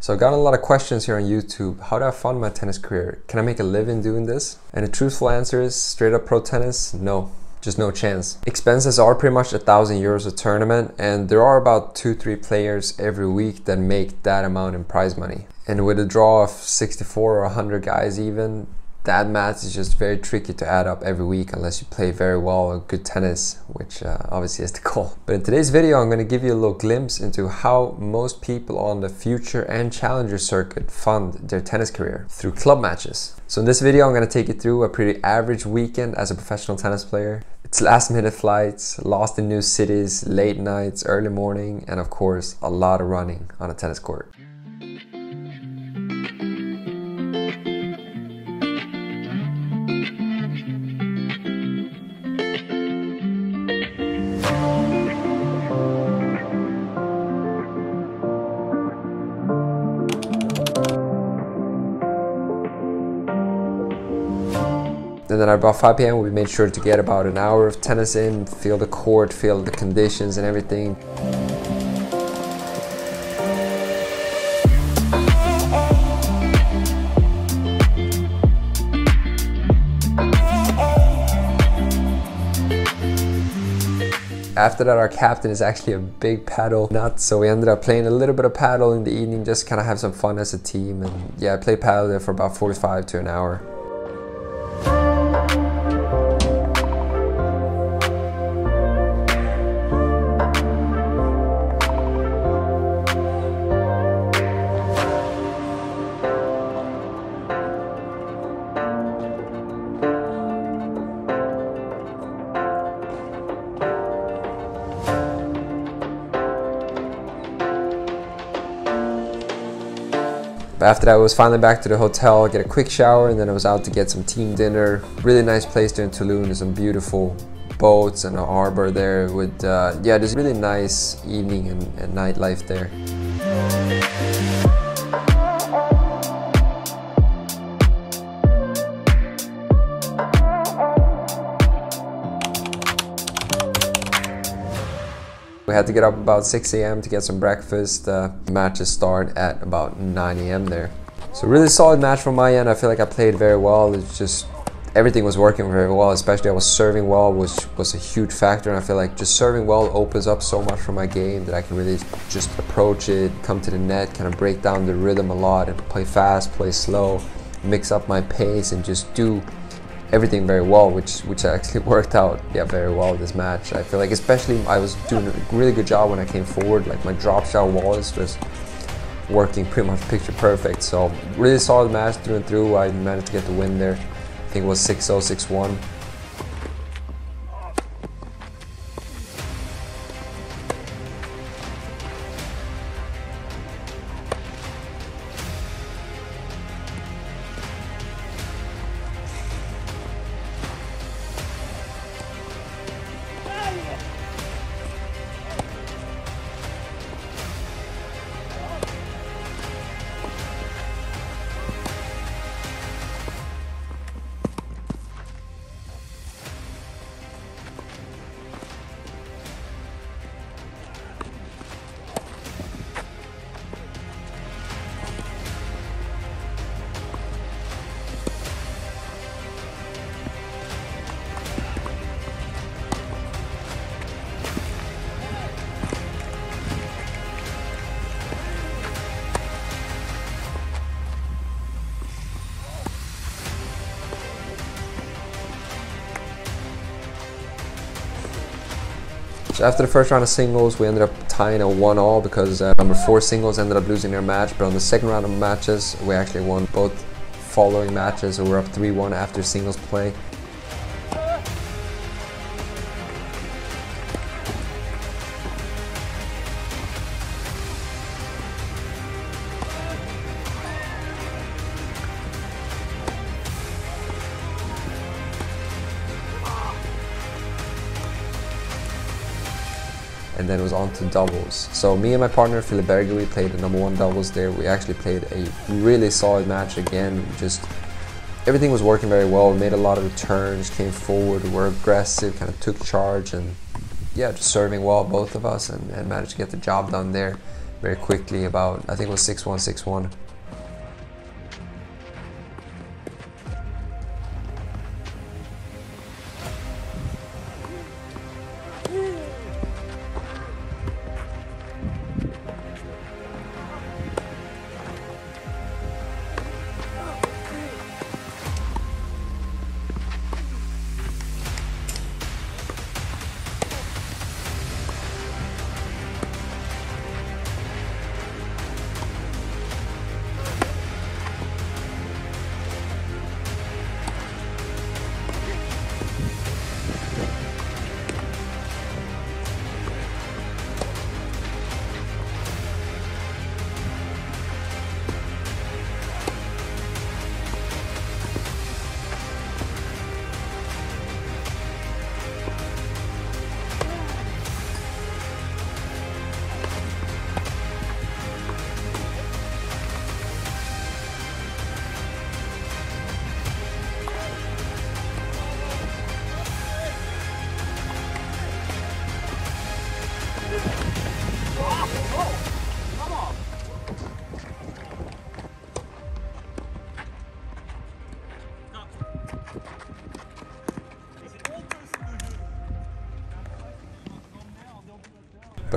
So I've gotten a lot of questions here on YouTube. How do I fund my tennis career? Can I make a living doing this? And the truthful answer is straight up pro tennis, no. Just no chance. Expenses are pretty much a thousand euros a tournament, and there are about two, three players every week that make that amount in prize money. And with a draw of 64 or 100 guys, even that math is just very tricky to add up every week unless you play very well or good tennis, which uh, obviously is the goal. But in today's video, I'm going to give you a little glimpse into how most people on the future and challenger circuit fund their tennis career through club matches. So in this video, I'm going to take you through a pretty average weekend as a professional tennis player. It's last minute flights, lost in new cities, late nights, early morning, and of course, a lot of running on a tennis court. And then at about 5 p.m. we made sure to get about an hour of tennis in, feel the court, feel the conditions and everything. After that, our captain is actually a big padel nut, so we ended up playing a little bit of padel in the evening, just kind of have some fun as a team. And yeah, I played padel there for about 45 to an hour. After that, I was finally back to the hotel, get a quick shower, and then I was out to get some team dinner. Really nice place there in Toulon. There's some beautiful boats and a harbor there with, uh, yeah, there's really nice evening and, and nightlife there. Had to get up about 6 a.m. to get some breakfast. Uh, matches start at about 9 a.m. there. So really solid match from my end. I feel like I played very well. It's just everything was working very well. Especially I was serving well, which was a huge factor. And I feel like just serving well opens up so much for my game that I can really just approach it, come to the net, kind of break down the rhythm a lot, and play fast, play slow, mix up my pace, and just do everything very well, which which actually worked out yeah very well this match. I feel like especially I was doing a really good job when I came forward. Like my drop shot was just working pretty much picture perfect. So really solid match through and through. I managed to get the win there. I think it was 6-0, 6-1. So after the first round of singles, we ended up tying a one-all because uh, number four singles ended up losing their match. But on the second round of matches, we actually won both following matches. So we're up 3-1 after singles play. And then it was on to doubles. So me and my partner Philip Berger, we played the number one doubles there. We actually played a really solid match again. Just everything was working very well. We made a lot of returns, came forward, were aggressive, kind of took charge, and yeah, just serving well both of us, and, and managed to get the job done there. very quickly about, I think it was 6-1, 6-1.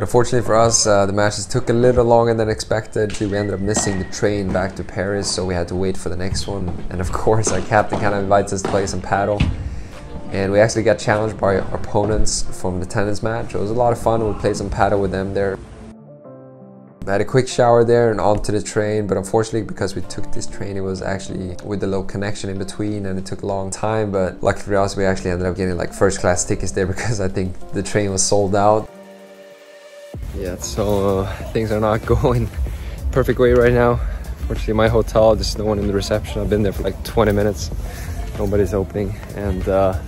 But unfortunately for us, uh, the matches took a little longer than expected. We ended up missing the train back to Paris, so we had to wait for the next one. And of course, our captain kind of invites us to play some padel. And we actually got challenged by our opponents from the tennis match. It was a lot of fun. We played some padel with them there. I had a quick shower there and onto the train, but unfortunately because we took this train, it was actually with the low connection in between and it took a long time. But luckily for us, we actually ended up getting like first class tickets there because I think the train was sold out. Yeah, so uh, things are not going perfect way right now. Fortunately, my hotel, there's no one in the reception. I've been there for like 20 minutes. Nobody's opening. And uh,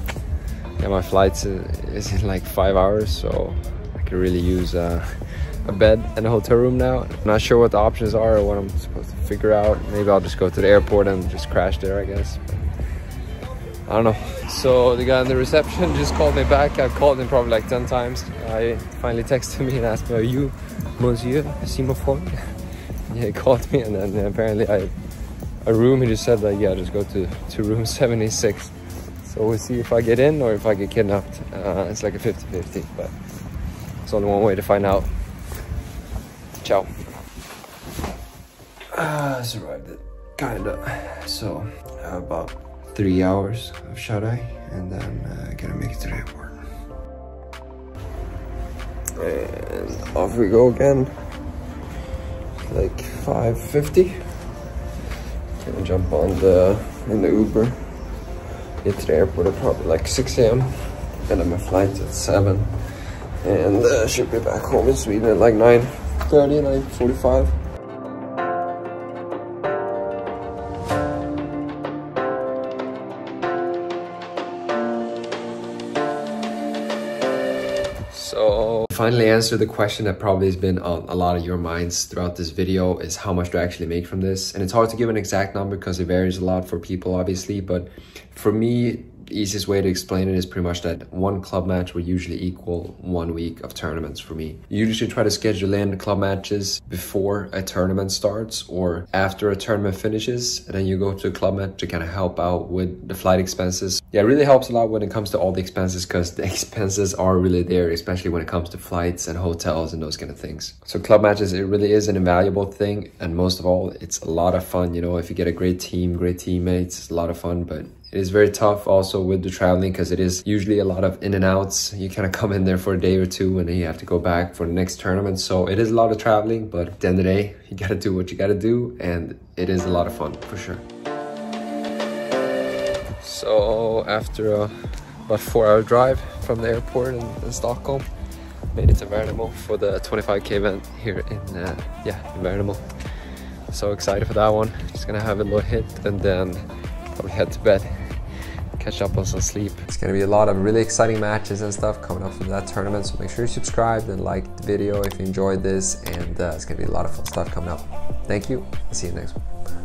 yeah, my flight is in like five hours, so I could really use uh, a bed and a hotel room now. I'm not sure what the options are or what I'm supposed to figure out. Maybe I'll just go to the airport and just crash there, I guess. But I don't know. So the guy in the reception just called me back. I've called him probably like 10 times. I finally texted me and asked me, are you Monsieur Simophone? yeah, he called me and then apparently I a room. He just said like, yeah, just go to, to room 76. So we'll see if I get in or if I get kidnapped. Uh, it's like a 50-50, but it's only one way to find out. Ciao. Uh, survived it, kinda. So, about three hours of shut eye and then uh, gonna make it to the airport. And off we go again. Like 5.50. Gonna jump on the, in the Uber. Get to the airport at probably like 6 a.m. And then my flight's at 7. And uh, should be back home in Sweden at like 9.30, 9.45. finally answer the question that probably has been on a lot of your minds throughout this video is how much do I actually make from this? And it's hard to give an exact number because it varies a lot for people obviously, but for me, easiest way to explain it is pretty much that one club match would usually equal one week of tournaments for me. You usually try to schedule in club matches before a tournament starts or after a tournament finishes, and then you go to a club match to kind of help out with the flight expenses. Yeah, it really helps a lot when it comes to all the expenses because the expenses are really there, especially when it comes to flights and hotels and those kind of things. So club matches, it really is an invaluable thing. And most of all, it's a lot of fun. You know, if you get a great team, great teammates, it's a lot of fun, but it is very tough also with the traveling because it is usually a lot of in and outs. You kind of come in there for a day or two and then you have to go back for the next tournament. So it is a lot of traveling, but at the end of the day, you got to do what you got to do. And it is a lot of fun for sure. So after a about four hour drive from the airport in, in Stockholm, made it to Värnamo for the 25k event here in uh, yeah in Värnamo. So excited for that one. Just gonna have a little hit and then probably head to bed catch up on some sleep. It's gonna be a lot of really exciting matches and stuff coming up from that tournament, so make sure you subscribe and like the video if you enjoyed this, and uh, it's gonna be a lot of fun stuff coming up. Thank you, see you next one.